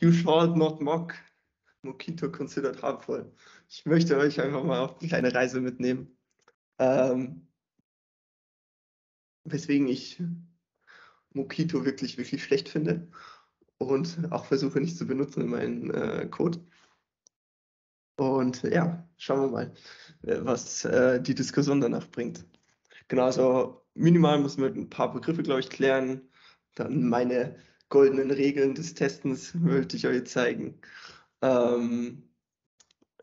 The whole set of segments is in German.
You shall not mock. Mokito considered harmful. Ich möchte euch einfach mal auf eine kleine Reise mitnehmen. Ähm, weswegen ich Mokito wirklich, wirklich schlecht finde und auch versuche nicht zu benutzen in meinem äh, Code. Und ja, schauen wir mal, äh, was äh, die Diskussion danach bringt. Genau, also minimal müssen wir ein paar Begriffe, glaube ich, klären. Dann meine goldenen Regeln des Testens wollte ich euch zeigen. Ähm,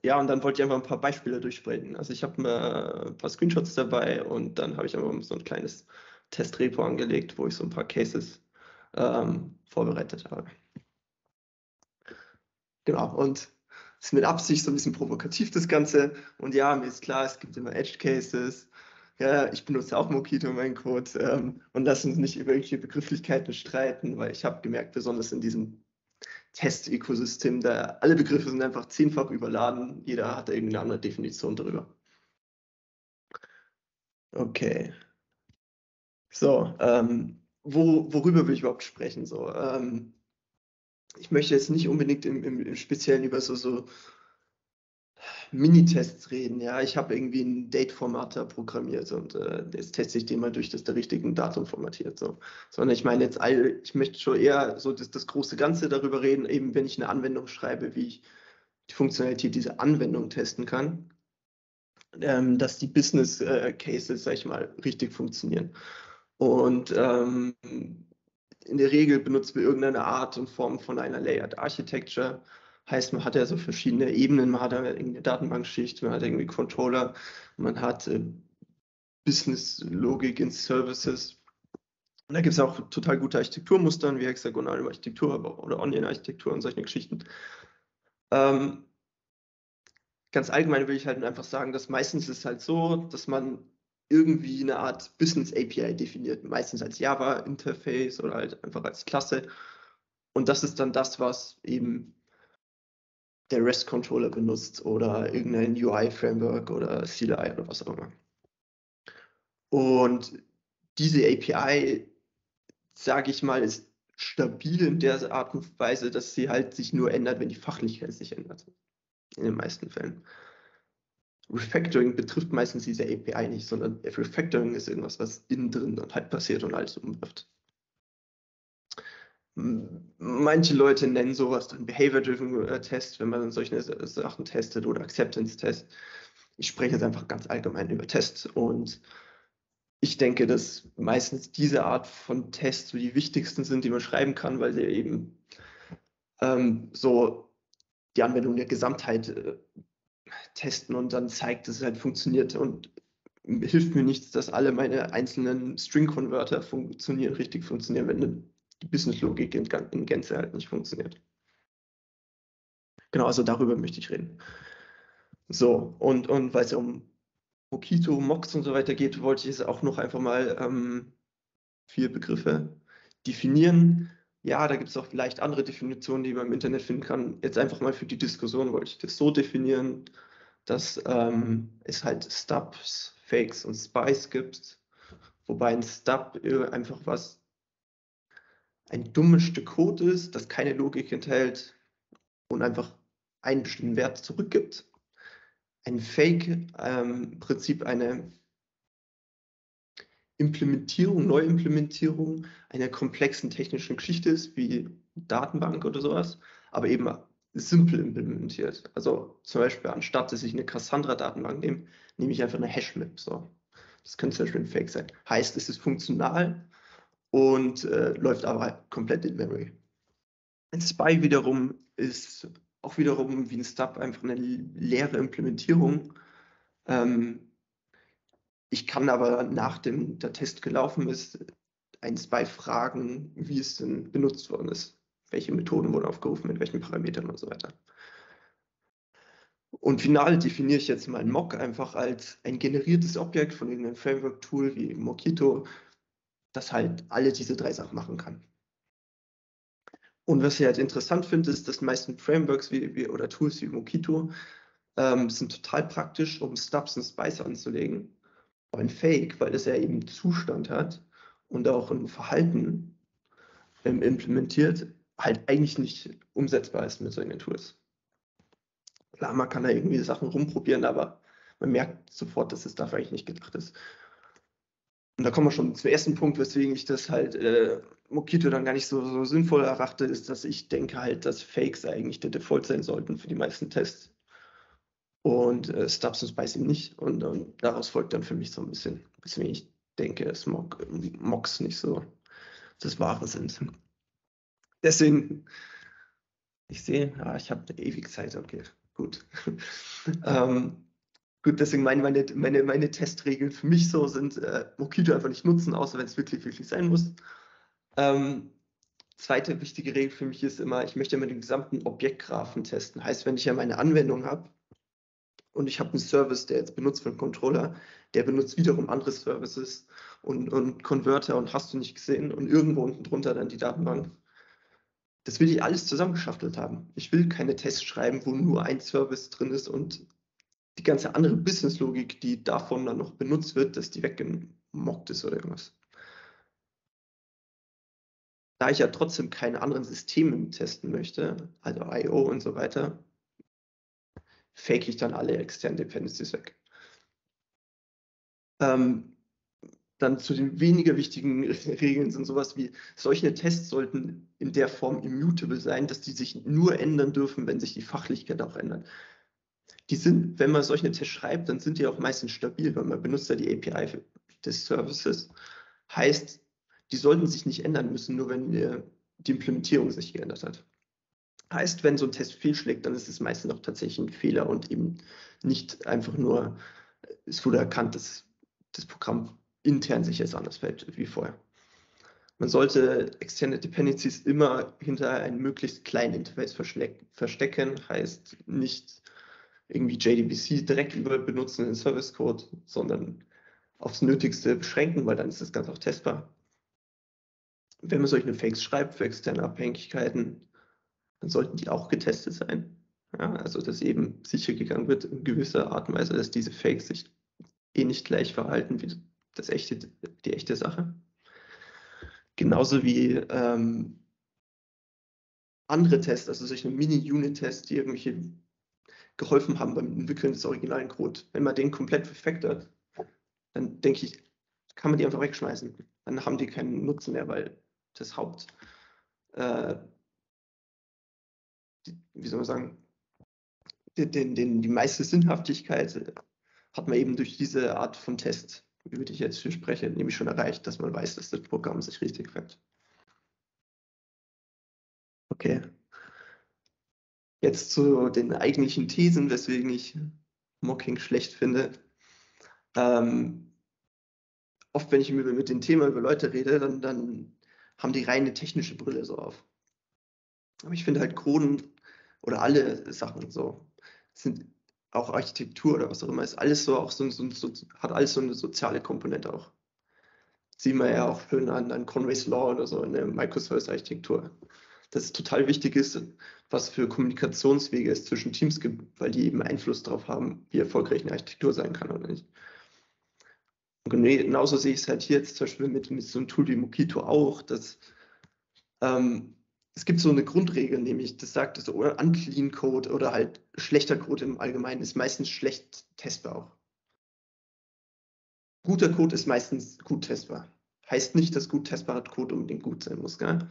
ja, und dann wollte ich einfach ein paar Beispiele durchsprechen. Also ich habe ein paar Screenshots dabei und dann habe ich einfach so ein kleines Testrepo angelegt, wo ich so ein paar Cases ähm, vorbereitet habe. Genau, und es ist mit Absicht so ein bisschen provokativ, das Ganze. Und ja, mir ist klar, es gibt immer Edge Cases. Ja, ich benutze auch Mockito in meinem Code ähm, und lass uns nicht über irgendwelche Begrifflichkeiten streiten, weil ich habe gemerkt, besonders in diesem Test-Ökosystem, da alle Begriffe sind einfach zehnfach überladen. Jeder hat da irgendeine andere Definition darüber. Okay. So, ähm, wo, worüber will ich überhaupt sprechen? So, ähm, ich möchte jetzt nicht unbedingt im, im, im Speziellen über so, so Minitests reden. Ja, ich habe irgendwie einen Date-Formatter programmiert und äh, jetzt teste ich den mal durch, dass der richtigen Datum formatiert. So. Sondern ich meine jetzt, all, ich möchte schon eher so das, das große Ganze darüber reden, eben wenn ich eine Anwendung schreibe, wie ich die Funktionalität dieser Anwendung testen kann, ähm, dass die Business äh, Cases, sag ich mal, richtig funktionieren. Und ähm, in der Regel benutzen wir irgendeine Art und Form von einer Layered Architecture. Heißt, man hat ja so verschiedene Ebenen, man hat ja irgendeine Datenbankschicht, man hat irgendwie Controller, man hat äh, Business-Logik in Services. Und da gibt es auch total gute Architekturmustern wie hexagonale Architektur oder Onion-Architektur und solche Geschichten. Ähm, ganz allgemein will ich halt einfach sagen, dass meistens ist es halt so, dass man irgendwie eine Art Business API definiert, meistens als Java-Interface oder halt einfach als Klasse. Und das ist dann das, was eben der REST-Controller benutzt oder irgendein UI-Framework oder CLI oder was auch immer. Und diese API, sage ich mal, ist stabil in der Art und Weise, dass sie halt sich nur ändert, wenn die Fachlichkeit sich ändert. In den meisten Fällen. Refactoring betrifft meistens diese API nicht, sondern Refactoring ist irgendwas, was innen drin dann halt passiert und alles umwirft. Manche Leute nennen sowas dann Behavior-Driven äh, Test, wenn man solche Sachen testet oder Acceptance-Test. Ich spreche jetzt einfach ganz allgemein über Tests und ich denke, dass meistens diese Art von Tests so die wichtigsten sind, die man schreiben kann, weil sie eben ähm, so die Anwendung der Gesamtheit äh, testen und dann zeigt, dass es halt funktioniert und hilft mir nichts, dass alle meine einzelnen String-Converter funktionieren, richtig funktionieren, wenn die Business-Logik in, in Gänze halt nicht funktioniert. Genau, also darüber möchte ich reden. So, und, und weil es ja um Mokito, Mox und so weiter geht, wollte ich jetzt auch noch einfach mal ähm, vier Begriffe definieren. Ja, da gibt es auch vielleicht andere Definitionen, die man im Internet finden kann. Jetzt einfach mal für die Diskussion wollte ich das so definieren, dass ähm, es halt Stubs, Fakes und Spies gibt. Wobei ein Stub einfach was, ein dummes Stück Code ist, das keine Logik enthält und einfach einen bestimmten Wert zurückgibt. Ein Fake ähm, Prinzip eine Implementierung, Neuimplementierung einer komplexen technischen Geschichte ist, wie Datenbank oder sowas, aber eben simpel implementiert. Also zum Beispiel, anstatt dass ich eine Cassandra-Datenbank nehme, nehme ich einfach eine Hashmap. So. Das könnte zum Beispiel ein Fake sein. Heißt, es ist funktional und äh, läuft aber komplett in Memory. Ein Spy wiederum ist auch wiederum wie ein Stub einfach eine leere Implementierung. Ähm, ich kann aber nachdem der Test gelaufen ist, ein Spy fragen, wie es denn benutzt worden ist. Welche Methoden wurden aufgerufen, mit welchen Parametern und so weiter. Und final definiere ich jetzt meinen Mock einfach als ein generiertes Objekt von irgendeinem Framework-Tool wie Mockito, das halt alle diese drei Sachen machen kann. Und was ich halt interessant finde, ist, dass die meisten Frameworks wie, wie, oder Tools wie Mockito ähm, sind total praktisch, um Stubs und Spice anzulegen ein Fake, weil es ja eben Zustand hat und auch ein Verhalten ähm, implementiert, halt eigentlich nicht umsetzbar ist mit solchen Tools. Klar, man kann da irgendwie Sachen rumprobieren, aber man merkt sofort, dass es dafür eigentlich nicht gedacht ist. Und da kommen wir schon zum ersten Punkt, weswegen ich das halt äh, Mockito dann gar nicht so, so sinnvoll erachte, ist, dass ich denke halt, dass Fakes eigentlich der Default sein sollten für die meisten Tests. Und äh, Stubs und Spice eben nicht. Und, und, daraus folgt dann für mich so ein bisschen, weswegen ich denke, dass Mock, Mocks nicht so das Wahre sind. Deswegen, ich sehe, ja, ich habe eine ewige Zeit, okay, gut. ähm, Gut, deswegen meine, meine, meine, meine Testregeln für mich so sind, äh, Mockito einfach nicht nutzen, außer wenn es wirklich, wirklich sein muss. Ähm, zweite wichtige Regel für mich ist immer, ich möchte immer den gesamten Objektgraphen testen. Heißt, wenn ich ja meine Anwendung habe und ich habe einen Service, der jetzt benutzt von Controller, der benutzt wiederum andere Services und, und Converter und hast du nicht gesehen und irgendwo unten drunter dann die Datenbank. Das will ich alles zusammengeschaftelt haben. Ich will keine Tests schreiben, wo nur ein Service drin ist und die ganze andere Businesslogik, die davon dann noch benutzt wird, dass die weggemockt ist oder irgendwas. Da ich ja trotzdem keine anderen Systeme testen möchte, also I.O. und so weiter, fake ich dann alle externen Dependencies weg. Ähm, dann zu den weniger wichtigen Regeln sind sowas wie, solche Tests sollten in der Form immutable sein, dass die sich nur ändern dürfen, wenn sich die Fachlichkeit auch ändert die sind, wenn man solche Tests schreibt, dann sind die auch meistens stabil, weil man benutzt ja die API des Services. Heißt, die sollten sich nicht ändern müssen, nur wenn die Implementierung sich geändert hat. Heißt, wenn so ein Test fehlschlägt, dann ist es meistens auch tatsächlich ein Fehler und eben nicht einfach nur, es wurde erkannt, dass das Programm intern sich jetzt anders verhält wie vorher. Man sollte externe Dependencies immer hinter einem möglichst kleinen Interface verstecken, heißt nicht irgendwie JDBC direkt über benutzen in Service Code, sondern aufs Nötigste beschränken, weil dann ist das Ganze auch testbar. Wenn man solche Fakes schreibt für externe Abhängigkeiten, dann sollten die auch getestet sein. Ja, also dass eben sicher gegangen wird in gewisser Art und Weise, dass diese Fakes sich eh nicht gleich verhalten wie das echte, die echte Sache. Genauso wie ähm, andere Tests, also solche Mini-Unit-Tests, die irgendwelche geholfen haben beim Entwickeln des originalen Code. Wenn man den komplett perfektet, dann denke ich, kann man die einfach wegschmeißen. Dann haben die keinen Nutzen mehr, weil das Haupt, äh, die, wie soll man sagen, den, den, die meiste Sinnhaftigkeit hat man eben durch diese Art von Test, über die ich jetzt hier spreche, nämlich schon erreicht, dass man weiß, dass das Programm sich richtig fährt. Okay. Jetzt zu den eigentlichen Thesen, weswegen ich Mocking schlecht finde. Ähm, oft, wenn ich mit dem Thema über Leute rede, dann, dann haben die reine technische Brille so auf. Aber ich finde halt Coden oder alle Sachen so, sind auch Architektur oder was auch immer, ist alles so auch so, so, so hat alles so eine soziale Komponente auch. Sieht man ja auch schön an, an Conway's Law oder so in der Microservice-Architektur dass es total wichtig ist, was für Kommunikationswege es zwischen Teams gibt, weil die eben Einfluss darauf haben, wie erfolgreich eine Architektur sein kann oder nicht. Und genauso sehe ich es halt hier jetzt zum Beispiel mit, mit so einem Tool wie Mockito auch, dass ähm, es gibt so eine Grundregel, nämlich das sagt, dass unclean Code oder halt schlechter Code im Allgemeinen ist meistens schlecht testbar auch. Guter Code ist meistens gut testbar. Heißt nicht, dass gut testbarer Code unbedingt gut sein muss. Gell?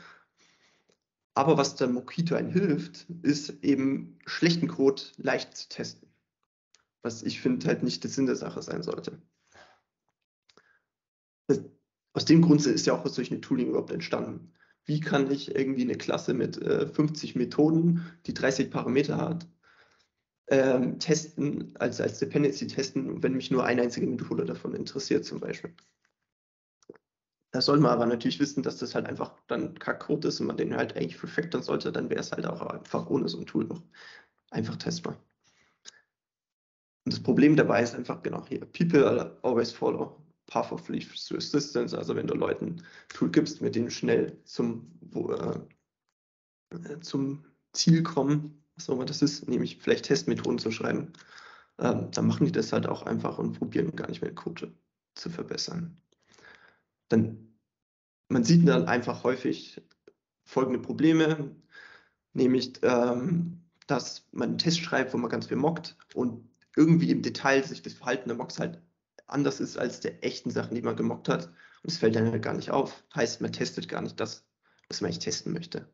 Aber was der Mockito einen hilft, ist eben schlechten Code leicht zu testen. Was ich finde halt nicht der Sinn der Sache sein sollte. Das, aus dem Grund ist ja auch solch Tooling überhaupt entstanden. Wie kann ich irgendwie eine Klasse mit äh, 50 Methoden, die 30 Parameter hat, ähm, testen, also als Dependency testen, wenn mich nur eine einzige Methode davon interessiert zum Beispiel. Da soll man aber natürlich wissen, dass das halt einfach dann Kackcode ist und man den halt eigentlich refactoren sollte, dann wäre es halt auch einfach ohne so ein Tool noch einfach testbar. Und das Problem dabei ist einfach genau hier, people always follow path of least resistance, also wenn du Leuten ein Tool gibst, mit dem schnell zum, wo, äh, äh, zum Ziel kommen, was auch immer das ist, nämlich vielleicht Testmethoden zu schreiben, ähm, dann machen die das halt auch einfach und probieren gar nicht mehr Code zu verbessern dann man sieht dann einfach häufig folgende Probleme, nämlich, ähm, dass man einen Test schreibt, wo man ganz viel mockt und irgendwie im Detail sich das Verhalten der Mocks halt anders ist als der echten Sachen, die man gemockt hat. Und es fällt dann halt gar nicht auf. Heißt, man testet gar nicht das, was man eigentlich testen möchte.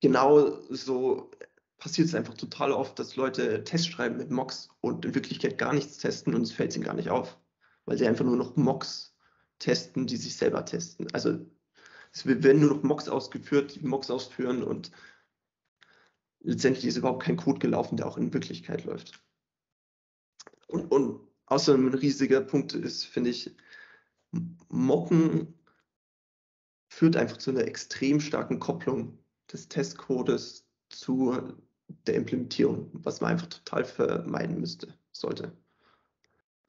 Genau so passiert es einfach total oft, dass Leute Tests schreiben mit Mocks und in Wirklichkeit gar nichts testen und es fällt ihnen gar nicht auf, weil sie einfach nur noch Mocks testen, die sich selber testen. Also es werden nur noch Mocks ausgeführt, die Mocks ausführen und letztendlich ist überhaupt kein Code gelaufen, der auch in Wirklichkeit läuft. Und, und außerdem ein riesiger Punkt ist, finde ich, Mocken führt einfach zu einer extrem starken Kopplung des Testcodes zu der Implementierung, was man einfach total vermeiden müsste, sollte.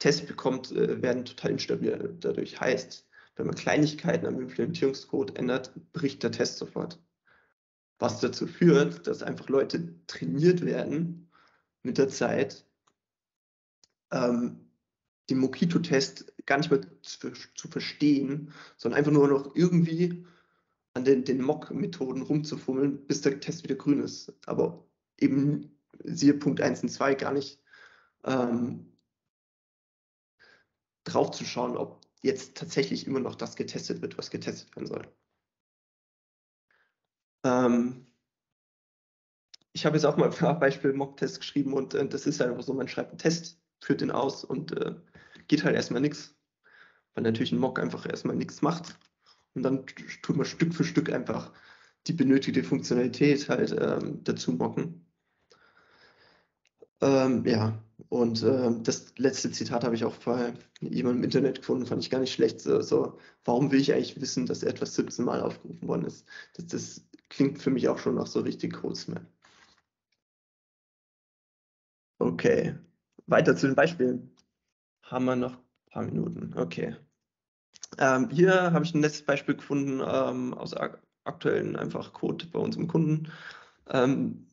Tests bekommt, äh, werden total instabil dadurch. Heißt, wenn man Kleinigkeiten am Implementierungscode ändert, bricht der Test sofort. Was dazu führt, dass einfach Leute trainiert werden mit der Zeit, ähm, den Mokito-Test gar nicht mehr zu, zu, verstehen, sondern einfach nur noch irgendwie an den, den Mock-Methoden rumzufummeln, bis der Test wieder grün ist. Aber eben siehe Punkt 1 und 2 gar nicht ähm, drauf zu schauen, ob jetzt tatsächlich immer noch das getestet wird, was getestet werden soll. Ähm, ich habe jetzt auch mal ein Beispiel Mock-Test geschrieben und äh, das ist einfach so, man schreibt einen Test, führt den aus und äh, geht halt erstmal nichts, weil natürlich ein Mock einfach erstmal nichts macht und dann tut man Stück für Stück einfach die benötigte Funktionalität halt ähm, dazu mocken. Ähm, ja, und äh, das letzte Zitat habe ich auch bei jemandem im Internet gefunden, fand ich gar nicht schlecht. So, so, warum will ich eigentlich wissen, dass etwas 17 Mal aufgerufen worden ist? Das, das klingt für mich auch schon nach so richtig Codesman. Okay, weiter zu den Beispielen. Haben wir noch ein paar Minuten. Okay. Ähm, hier habe ich ein letztes Beispiel gefunden ähm, aus aktuellen einfach Code bei unserem Kunden. Ähm,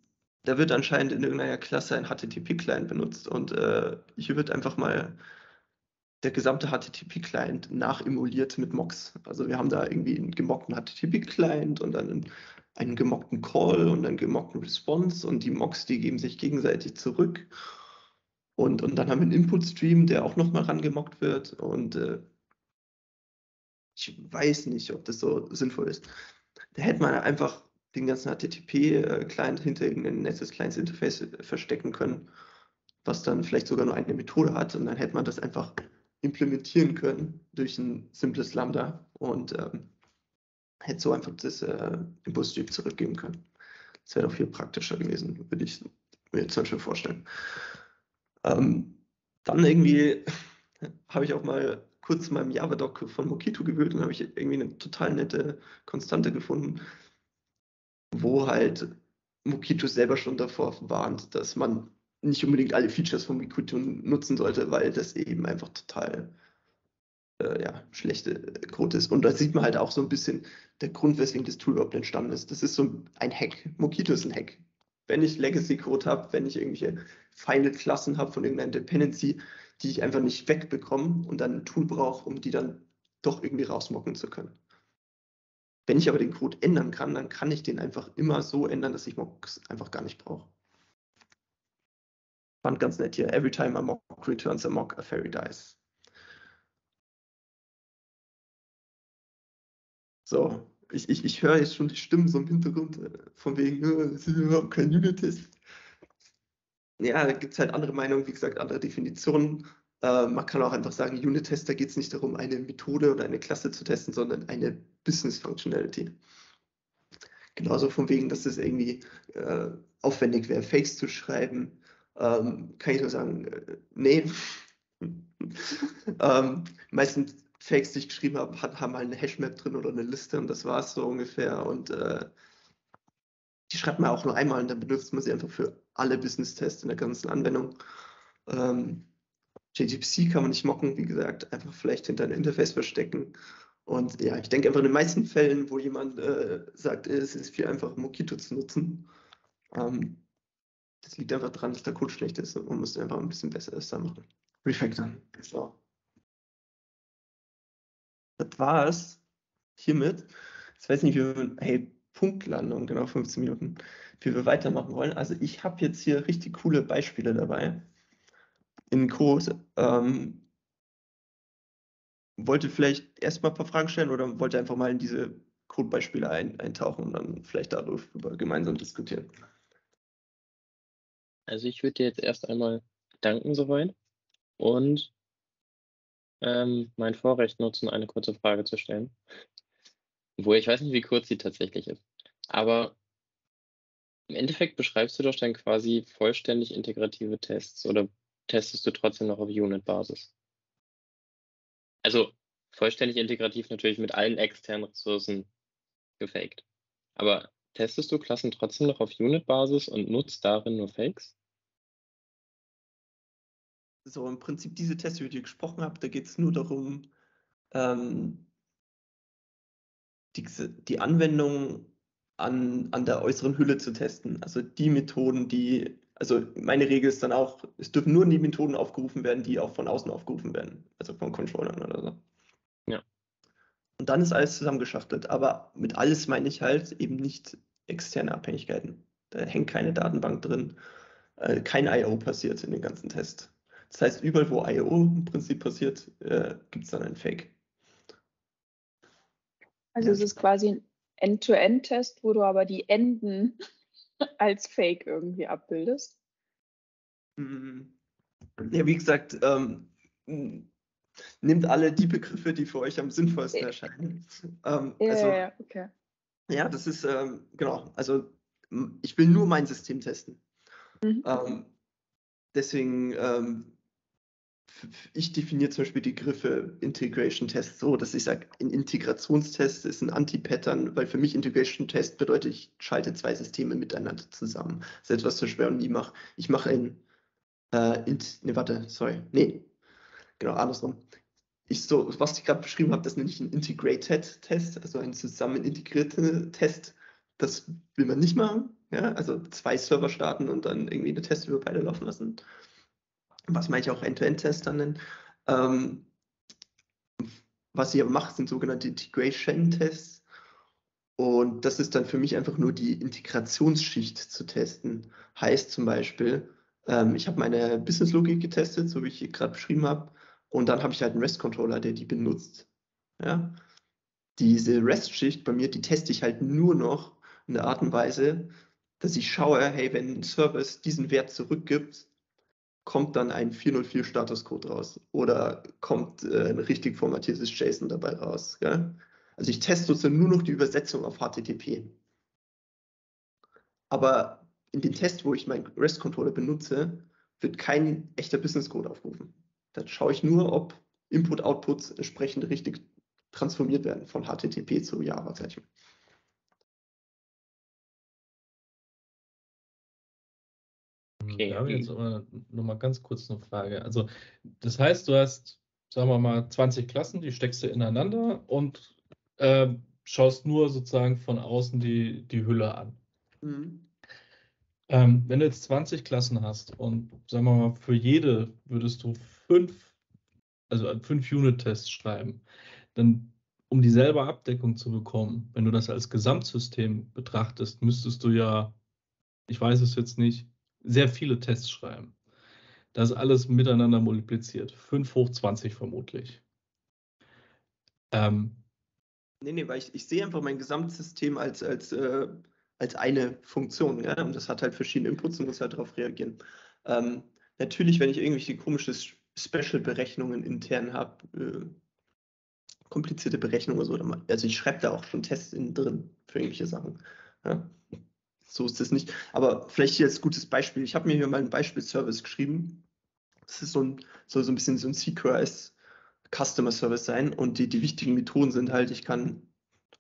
da wird anscheinend in irgendeiner Klasse ein HTTP-Client benutzt und äh, hier wird einfach mal der gesamte HTTP-Client nachemuliert mit Mocks. Also wir haben da irgendwie einen gemockten HTTP-Client und dann einen, einen, gemockten Call und einen gemockten Response und die Mocks, die geben sich gegenseitig zurück. Und, und dann haben wir einen Input-Stream, der auch nochmal rangemockt wird und äh, ich weiß nicht, ob das so sinnvoll ist. Da hätte man einfach den ganzen HTTP-Client hinter irgendein nettes kleines Interface verstecken können, was dann vielleicht sogar nur eine Methode hat und dann hätte man das einfach implementieren können durch ein simples Lambda und ähm, hätte so einfach das äh, Impulsstream zurückgeben können. Das wäre doch viel praktischer gewesen, würde ich mir zum Beispiel vorstellen. Ähm, dann irgendwie habe ich auch mal kurz meinem Java-Doc von Mockito gewühlt und habe ich irgendwie eine total nette Konstante gefunden, wo halt Mockito selber schon davor warnt, dass man nicht unbedingt alle Features von Mockito nutzen sollte, weil das eben einfach total äh, ja, schlechte Code ist. Und da sieht man halt auch so ein bisschen der Grund, weswegen das Tool überhaupt entstanden ist. Das ist so ein Hack. Mockito ist ein Hack. Wenn ich Legacy-Code habe, wenn ich irgendwelche Final-Klassen habe von irgendeiner Dependency, die ich einfach nicht wegbekomme und dann ein Tool brauche, um die dann doch irgendwie rausmocken zu können. Wenn ich aber den Code ändern kann, dann kann ich den einfach immer so ändern, dass ich Mocks einfach gar nicht brauche. Fand ganz nett hier. Every time a mock returns a mock, a fairy dies. So, ich, ich, ich höre jetzt schon die Stimmen so im Hintergrund äh, von wegen, es ist überhaupt kein Unit-Test ja, da gibt es halt andere Meinungen, wie gesagt, andere Definitionen. Äh, man kann auch einfach sagen, Unit-Test, da geht es nicht darum, eine Methode oder eine Klasse zu testen, sondern eine Business-Functionality. Genauso von wegen, dass es irgendwie äh, aufwendig wäre, Fakes zu schreiben, ähm, kann ich nur sagen, äh, nee. ähm, meistens Fakes, die ich geschrieben habe, haben halt eine Hashmap drin oder eine Liste und das war es so ungefähr. Und äh, die schreibt man auch nur einmal und dann benutzt man sie einfach für alle Business-Tests in der ganzen Anwendung. Ähm, JGPC kann man nicht mocken, wie gesagt, einfach vielleicht hinter ein Interface verstecken. Und ja, ich denke einfach in den meisten Fällen, wo jemand äh, sagt, es ist viel einfacher, Mockito zu nutzen, ähm, das liegt einfach daran, dass der Code schlecht ist und man muss einfach ein bisschen besser da machen. Refactoren. So. Das war's hiermit. Ich weiß nicht, wie wir, hey, Punktlandung, genau 15 Minuten, wie wir weitermachen wollen. Also ich habe jetzt hier richtig coole Beispiele dabei in Code. Ähm, wollte vielleicht erstmal ein paar Fragen stellen oder wollte einfach mal in diese Codebeispiele ein, eintauchen und dann vielleicht darüber gemeinsam diskutieren? Also ich würde dir jetzt erst einmal danken soweit und ähm, mein Vorrecht nutzen, eine kurze Frage zu stellen. Obwohl ich weiß nicht, wie kurz sie tatsächlich ist. Aber im Endeffekt beschreibst du doch dann quasi vollständig integrative Tests oder testest du trotzdem noch auf Unit-Basis? Also vollständig integrativ natürlich mit allen externen Ressourcen gefaked. Aber testest du Klassen trotzdem noch auf Unit-Basis und nutzt darin nur Fakes? So, im Prinzip diese Tests, über die ich gesprochen habe, da geht es nur darum, ähm, die, die Anwendung an, an der äußeren Hülle zu testen. Also die Methoden, die, also meine Regel ist dann auch, es dürfen nur die Methoden aufgerufen werden, die auch von außen aufgerufen werden, also von Controllern oder so. Ja. Und dann ist alles zusammengeschachtelt. Aber mit alles meine ich halt eben nicht externe Abhängigkeiten. Da hängt keine Datenbank drin, äh, kein I.O. passiert in den ganzen Test. Das heißt, überall, wo I.O. im Prinzip passiert, äh, gibt es dann ein Fake. Also es ist quasi ein End-to-End-Test, wo du aber die Enden als Fake irgendwie abbildest? Mhm. Ja, wie gesagt, ähm, nehmt alle die Begriffe, die für euch am sinnvollsten erscheinen. Ähm, ja, also, ja, okay. Ja, das ist, ähm, genau, also ich will nur mein System testen. Mhm. Ähm, deswegen ähm, ich definiere zum Beispiel die Griffe Integration Test so, dass ich sage, ein Integrationstest ist ein Anti-Pattern, weil für mich Integration Test bedeutet, ich schalte zwei Systeme miteinander zusammen. Das ist etwas, was ich schwer und nie mache. Ich mache ein, äh, int, ne, warte, sorry, nee, genau, andersrum. Ich so, was ich gerade beschrieben habe, das nenne ich ein Integrated Test, also ein zusammen integrierter Test. Das will man nicht machen. Ja, also zwei Server starten und dann irgendwie eine Test über beide laufen lassen was manche auch End-to-End-Tester nennen. Ähm, was ich aber mache, sind sogenannte Integration-Tests. Und das ist dann für mich einfach nur die Integrationsschicht zu testen. Heißt zum Beispiel, ähm, ich habe meine Business-Logik getestet, so wie ich gerade beschrieben habe. Und dann habe ich halt einen REST-Controller, der die benutzt. Ja? Diese REST-Schicht bei mir, die teste ich halt nur noch in der Art und Weise, dass ich schaue, hey, wenn ein Service diesen Wert zurückgibt, kommt dann ein 404 Statuscode raus oder kommt äh, ein richtig formatiertes JSON dabei raus. Gell? Also ich teste sozusagen nur noch die Übersetzung auf HTTP. Aber in dem Test, wo ich meinen REST-Controller benutze, wird kein echter Business-Code aufgerufen. Da schaue ich nur, ob Input-Outputs entsprechend richtig transformiert werden von HTTP zu Java. Sag ich mal. Okay. Da habe ich jetzt aber noch mal ganz kurz eine Frage. Also, das heißt, du hast, sagen wir mal, 20 Klassen, die steckst du ineinander und äh, schaust nur sozusagen von außen die, die Hülle an. Mhm. Ähm, wenn du jetzt 20 Klassen hast und sagen wir mal, für jede würdest du fünf, also fünf Unit-Tests schreiben, dann um dieselbe Abdeckung zu bekommen, wenn du das als Gesamtsystem betrachtest, müsstest du ja, ich weiß es jetzt nicht, sehr viele Tests schreiben. Das alles miteinander multipliziert. 5 hoch 20 vermutlich. Ähm, nee, nee, weil ich, ich sehe einfach mein Gesamtsystem als, als, äh, als eine Funktion. Ja? Und das hat halt verschiedene Inputs und muss halt darauf reagieren. Ähm, natürlich, wenn ich irgendwelche komische Special-Berechnungen intern habe, äh, komplizierte Berechnungen oder so, also ich schreibe da auch schon Tests innen drin für irgendwelche Sachen. Ja? So ist es nicht. Aber vielleicht hier als gutes Beispiel. Ich habe mir hier mal einen Beispielservice geschrieben. Das ist so ein, soll so ein bisschen so ein Secret Customer Service sein. Und die, die wichtigen Methoden sind halt, ich kann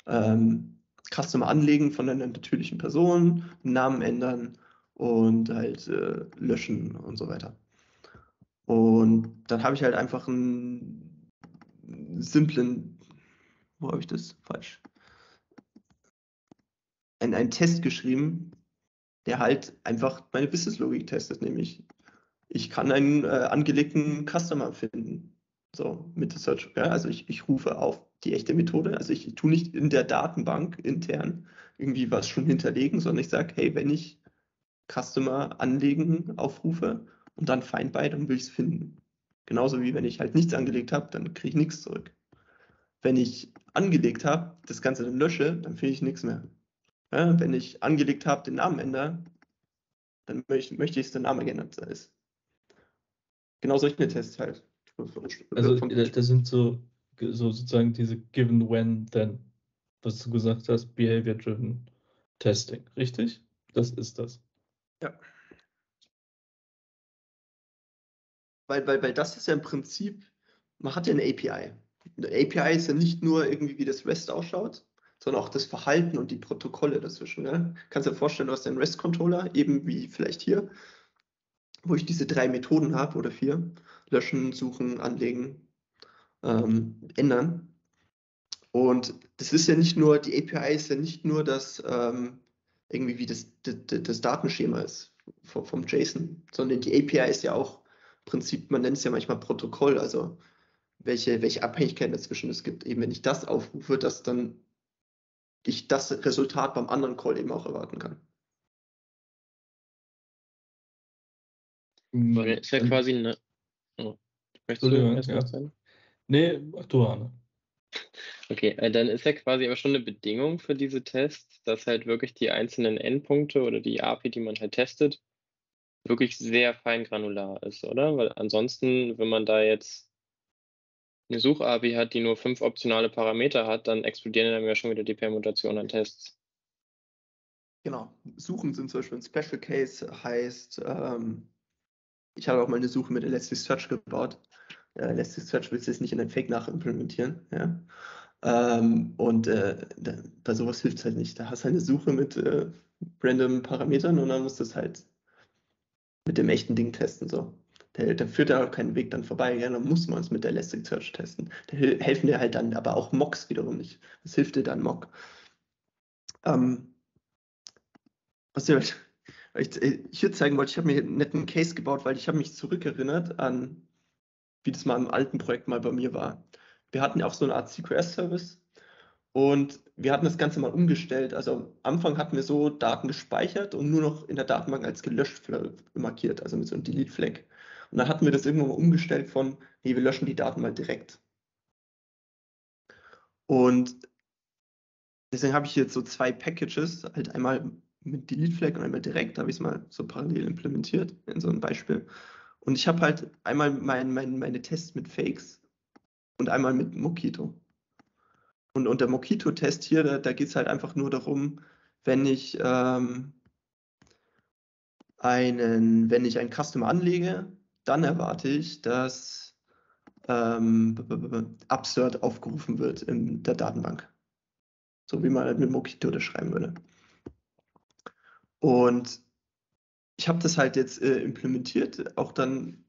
ähm, Customer anlegen von einer natürlichen Person, Namen ändern und halt äh, löschen und so weiter. Und dann habe ich halt einfach einen simplen, wo habe ich das? Falsch ein, einen Test geschrieben, der halt einfach meine Business-Logik testet, nämlich ich kann einen äh, angelegten Customer finden. So, mit der Search, ja, also ich, ich rufe auf die echte Methode. Also ich tue nicht in der Datenbank intern irgendwie was schon hinterlegen, sondern ich sage, hey, wenn ich Customer anlegen aufrufe und dann Find by, dann will ich es finden. Genauso wie wenn ich halt nichts angelegt habe, dann kriege ich nichts zurück. Wenn ich angelegt habe, das Ganze dann lösche, dann finde ich nichts mehr. Ja, wenn ich angelegt habe, den Namen ändere, dann möchte, möchte ich, dass der Name geändert ist. Genau solche Tests halt. Also das sind so, so sozusagen diese Given When Then, was du gesagt hast, Behavior Driven Testing, richtig? Das ist das. Ja. Weil, weil, weil das ist ja im Prinzip, man hat ja eine API. Eine API ist ja nicht nur irgendwie, wie das REST ausschaut, sondern auch das Verhalten und die Protokolle dazwischen. Ne? Kannst dir vorstellen, du hast einen REST-Controller, eben wie vielleicht hier, wo ich diese drei Methoden habe oder vier, löschen, suchen, anlegen, ähm, ändern. Und das ist ja nicht nur, die API ist ja nicht nur das, ähm, irgendwie wie das, das, das Datenschema ist vom, vom, JSON, sondern die API ist ja auch Prinzip, man nennt es ja manchmal Protokoll, also welche, welche Abhängigkeiten dazwischen es gibt. Eben wenn ich das aufrufe, dass dann ich das Resultat beim anderen Call eben auch erwarten kann. Ist ja quasi eine. Oh. Möchtest du erst ja. sein? Nee, du, Arne. Okay, äh, dann ist ja quasi aber schon eine Bedingung für diese Tests, dass halt wirklich die einzelnen Endpunkte oder die API, die man halt testet, wirklich sehr fein granular ist, oder? Weil ansonsten, wenn man da jetzt eine Such-API hat, die nur fünf optionale Parameter hat, dann explodieren dann ja schon wieder die Permutationen an Tests. Genau. Suchen sind zum Beispiel ein Special Case, heißt, ähm, ich habe auch mal eine Suche mit Elasticsearch gebaut. Äh, Elasticsearch willst du jetzt nicht in den Fake nachimplementieren. Ja? Ähm, und äh, da, bei sowas hilft es halt nicht. Da hast du eine Suche mit äh, random Parametern und dann musst du es halt mit dem echten Ding testen. So. Da, da führt ja auch keinen Weg dann vorbei. Ja, dann muss man es mit der Elasticsearch testen. Da helfen dir halt dann aber auch Mocks wiederum nicht. Was hilft dir dann Mock? Ähm, was ich, ich, ich hier zeigen wollte, ich habe mir einen netten Case gebaut, weil ich habe mich zurückerinnert an, wie das mal im alten Projekt mal bei mir war. Wir hatten ja auch so eine Art CQS-Service und wir hatten das Ganze mal umgestellt. Also am Anfang hatten wir so Daten gespeichert und nur noch in der Datenbank als gelöscht markiert, also mit so einem Delete-Flag. Und dann hatten wir das irgendwann mal umgestellt von, nee, wir löschen die Daten mal direkt. Und deswegen habe ich jetzt so zwei Packages, halt einmal mit Delete Flag und einmal direkt, da habe ich es mal so parallel implementiert in so einem Beispiel. Und ich habe halt einmal mein, mein, meine Tests mit Fakes und einmal mit Mockito. Und, und der Mockito-Test hier, da, da geht es halt einfach nur darum, wenn ich ähm, einen, wenn ich einen Customer anlege, dann erwarte ich, dass ähm, Absurd aufgerufen wird in der Datenbank. So wie man halt mit Mockito das schreiben würde. Und ich habe das halt jetzt äh, implementiert, auch dann,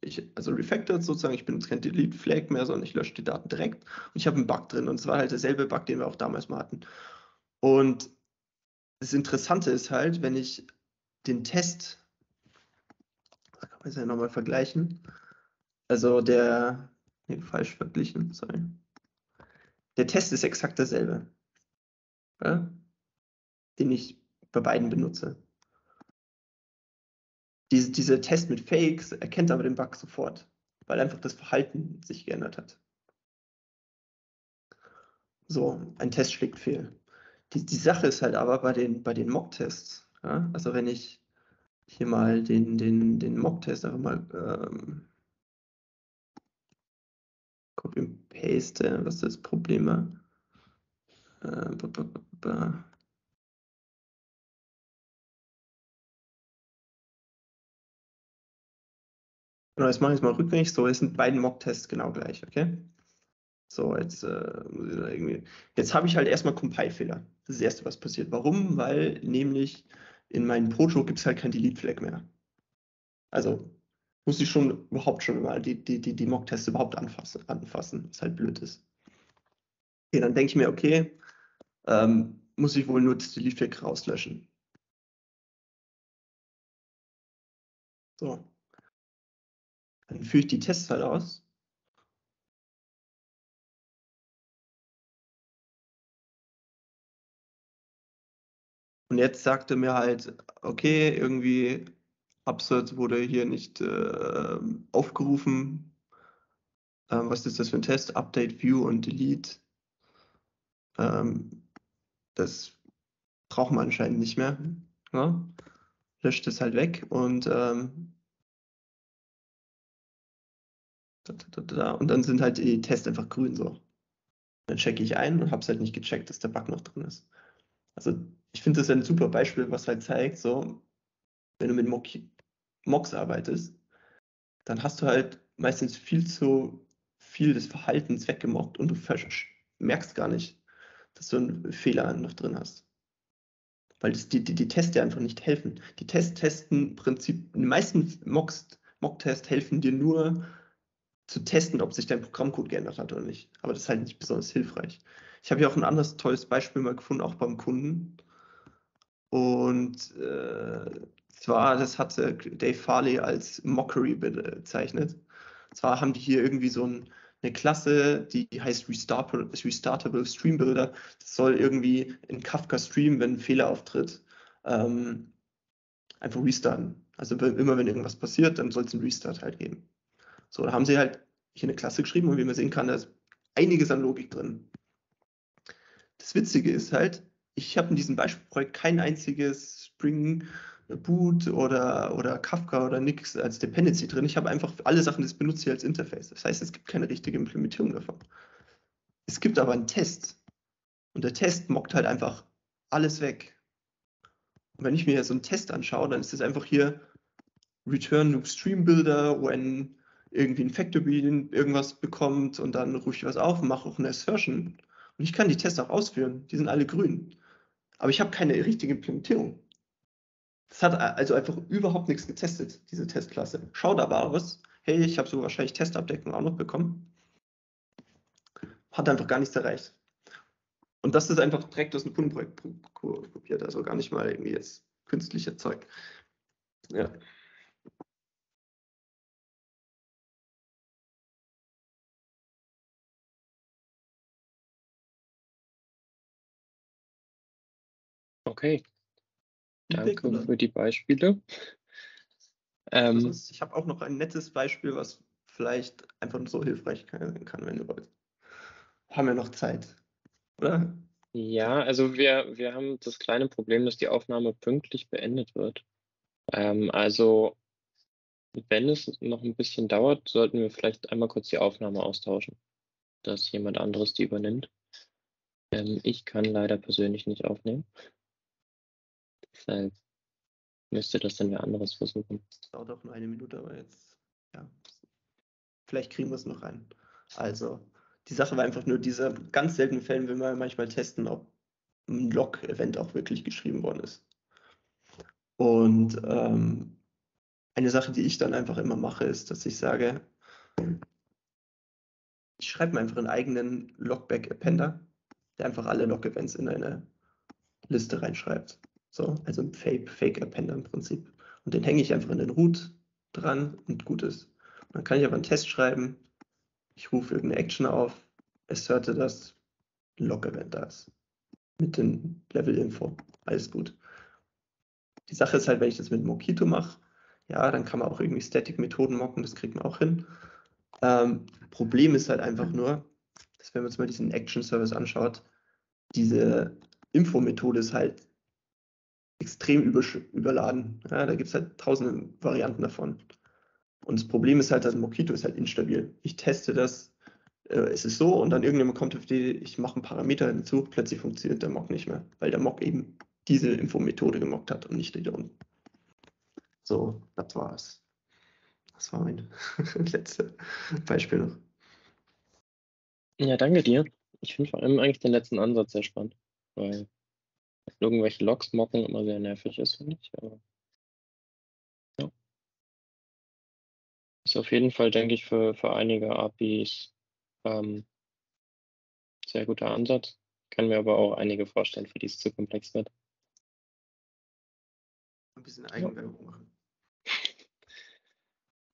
ich, also refactored sozusagen, ich benutze kein Delete Flag mehr, sondern ich lösche die Daten direkt. Und ich habe einen Bug drin und es war halt derselbe Bug, den wir auch damals mal hatten. Und das Interessante ist halt, wenn ich den Test es ja nochmal vergleichen. Also der, nee, falsch verglichen, sorry. Der Test ist exakt derselbe, ja? den ich bei beiden benutze. Diese, dieser Test mit Fakes erkennt aber den Bug sofort, weil einfach das Verhalten sich geändert hat. So, ein Test schlägt fehl. Die, die Sache ist halt aber bei den, bei den Mock-Tests, ja? also wenn ich hier mal den, den, den Mock-Test einfach mal ähm, copy und paste. Was das Problem? Äh, Genau, jetzt mache ich es mal rückgängig. So, jetzt sind beide Mock-Tests genau gleich, okay? So, jetzt, äh, jetzt habe ich halt erstmal Compile-Fehler. Das ist das Erste, was passiert. Warum? Weil nämlich in meinem Projo gibt es halt kein Delete-Flag mehr. Also muss ich schon überhaupt schon mal die, die, die, die Mock-Tests überhaupt anfassen, anfassen, was halt blöd ist. Okay, dann denke ich mir, okay, ähm, muss ich wohl nur das Delete-Flag rauslöschen. So. Dann führe ich die Tests halt aus Und jetzt sagte mir halt, okay, irgendwie Upsert wurde hier nicht äh, aufgerufen. Ähm, was ist das für ein Test? Update, View und Delete. Ähm, das braucht man anscheinend nicht mehr. Ja? Löscht es halt weg und ähm, und dann sind halt die Tests einfach grün so. Dann checke ich ein und habe es halt nicht gecheckt, dass der Bug noch drin ist. Also ich finde das ein super Beispiel, was halt zeigt, so, wenn du mit Mock Mocks arbeitest, dann hast du halt meistens viel zu viel des Verhaltens weggemockt und du merkst gar nicht, dass du einen Fehler noch drin hast. Weil das, die, die, die Tests dir einfach nicht helfen. Die Tests testen Prinzip, die meisten Mock-Tests helfen dir nur zu testen, ob sich dein Programmcode geändert hat oder nicht. Aber das ist halt nicht besonders hilfreich. Ich habe hier auch ein anderes tolles Beispiel mal gefunden, auch beim Kunden. Und äh, zwar, das hatte Dave Farley als Mockery bezeichnet. Zwar haben die hier irgendwie so ein, eine Klasse, die heißt Restartable, Restartable Stream Builder. Das soll irgendwie in Kafka Stream, wenn ein Fehler auftritt, ähm, einfach restarten. Also immer wenn irgendwas passiert, dann soll es einen Restart halt geben. So, da haben sie halt hier eine Klasse geschrieben und wie man sehen kann, da ist einiges an Logik drin. Das Witzige ist halt, ich habe in diesem Beispielprojekt kein einziges Spring Boot oder, oder Kafka oder nix als Dependency drin. Ich habe einfach alle Sachen, das benutze ich als Interface. Das heißt, es gibt keine richtige Implementierung davon. Es gibt aber einen Test. Und der Test mockt halt einfach alles weg. Und wenn ich mir so einen Test anschaue, dann ist das einfach hier Return Loop Stream Builder, when irgendwie ein Factory irgendwas bekommt und dann rufe ich was auf und mache auch eine Assertion. Und ich kann die Tests auch ausführen. Die sind alle grün. Aber ich habe keine richtige Implementierung. Das hat also einfach überhaupt nichts getestet, diese Testklasse. Schaut aber aus, hey, ich habe so wahrscheinlich Testabdeckung auch noch bekommen. Hat einfach gar nichts erreicht. Und das ist einfach direkt aus dem Kundenprojekt kopiert, also gar nicht mal irgendwie jetzt künstlich erzeugt. Ja. Okay. Danke für die Beispiele. Ähm, ist, ich habe auch noch ein nettes Beispiel, was vielleicht einfach so hilfreich sein kann, wenn du wollt. Haben wir noch Zeit, oder? Ja, also wir, wir haben das kleine Problem, dass die Aufnahme pünktlich beendet wird. Ähm, also wenn es noch ein bisschen dauert, sollten wir vielleicht einmal kurz die Aufnahme austauschen, dass jemand anderes die übernimmt. Ähm, ich kann leider persönlich nicht aufnehmen. Deshalb müsste das dann wer anderes versuchen. Das dauert auch nur eine Minute, aber jetzt, ja, vielleicht kriegen wir es noch rein. Also, die Sache war einfach nur, diese ganz seltenen Fällen will man manchmal testen, ob ein Log-Event auch wirklich geschrieben worden ist. Und ähm, eine Sache, die ich dann einfach immer mache, ist, dass ich sage, ich schreibe mir einfach einen eigenen Logback-Appender, der einfach alle Log-Events in eine Liste reinschreibt. So, also ein Fake-Appender im Prinzip. Und den hänge ich einfach in den Root dran und gut ist. dann kann ich aber einen Test schreiben. Ich rufe irgendeine Action auf, asserte das, Log-Event da ist. Mit dem Level-Info. Alles gut. Die Sache ist halt, wenn ich das mit Mockito mache, ja, dann kann man auch irgendwie Static-Methoden mocken, das kriegt man auch hin. Ähm, Problem ist halt einfach nur, dass wenn man uns mal diesen Action-Service anschaut, diese Info-Methode ist halt extrem überladen. Ja, da gibt es halt tausende Varianten davon. Und das Problem ist halt, dass Mockito ist halt instabil. Ich teste das, äh, es ist so und dann irgendjemand kommt auf die, ich mache einen Parameter hinzu, plötzlich funktioniert der Mock nicht mehr, weil der Mock eben diese Infomethode gemockt hat und nicht die da unten. So, das war's. Das war mein letztes Beispiel noch. Ja, danke dir. Ich finde vor allem eigentlich den letzten Ansatz sehr spannend, weil irgendwelche Logs mocken immer sehr nervig ist, finde ich. Aber ja. Ist auf jeden Fall, denke ich, für, für einige APIs ähm, sehr guter Ansatz. Kann mir aber auch einige vorstellen, für die es zu komplex wird. Ein bisschen Eigenwerbung machen.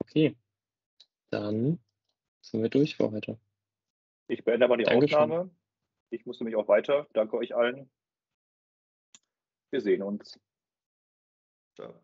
Okay, dann sind wir durch für heute. Ich beende aber die Dankeschön. Aufnahme. Ich muss nämlich auch weiter. Danke euch allen Wir sehen uns. Ciao.